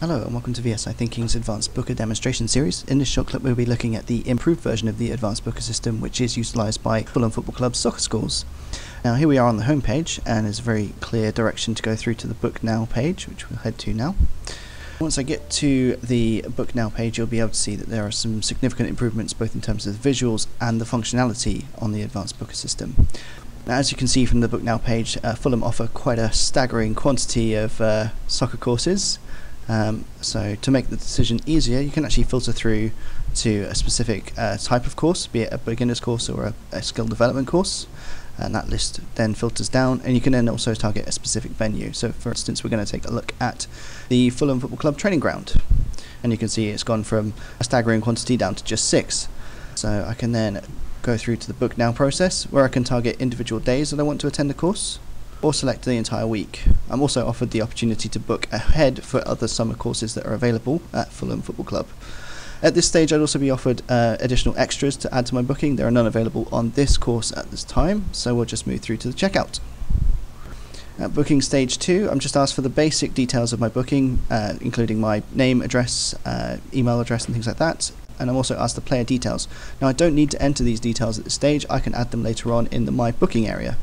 Hello and welcome to VSI Thinking's Advanced Booker demonstration series. In this short clip we'll be looking at the improved version of the Advanced Booker system which is utilised by Fulham Football Club's soccer schools. Now here we are on the home page and there's a very clear direction to go through to the Book Now page which we'll head to now. Once I get to the Book Now page you'll be able to see that there are some significant improvements both in terms of the visuals and the functionality on the Advanced Booker system. Now, as you can see from the Book Now page, uh, Fulham offer quite a staggering quantity of uh, soccer courses. Um, so to make the decision easier, you can actually filter through to a specific uh, type of course, be it a beginner's course or a, a skill development course. And that list then filters down, and you can then also target a specific venue. So, for instance, we're going to take a look at the Fulham Football Club training ground, and you can see it's gone from a staggering quantity down to just six. So, I can then go through to the book now process, where I can target individual days that I want to attend a course or select the entire week. I'm also offered the opportunity to book ahead for other summer courses that are available at Fulham Football Club. At this stage, I'd also be offered uh, additional extras to add to my booking. There are none available on this course at this time, so we'll just move through to the checkout. At booking stage two, I'm just asked for the basic details of my booking, uh, including my name, address, uh, email address, and things like that. And I'm also asked the player details. Now, I don't need to enter these details at this stage, I can add them later on in the My Booking area.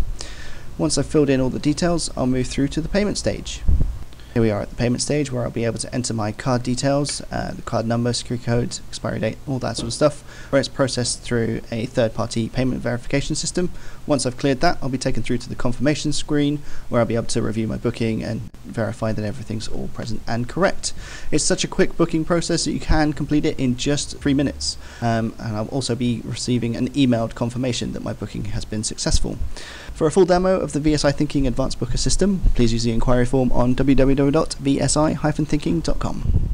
Once I've filled in all the details, I'll move through to the payment stage. Here we are at the payment stage where I'll be able to enter my card details, uh, the card number, security code, expiry date, all that sort of stuff, where it's processed through a third party payment verification system. Once I've cleared that, I'll be taken through to the confirmation screen where I'll be able to review my booking and verify that everything's all present and correct. It's such a quick booking process that you can complete it in just three minutes. Um, and I'll also be receiving an emailed confirmation that my booking has been successful. For a full demo of the VSI Thinking Advanced Booker system, please use the inquiry form on www www.vsi-thinking.com.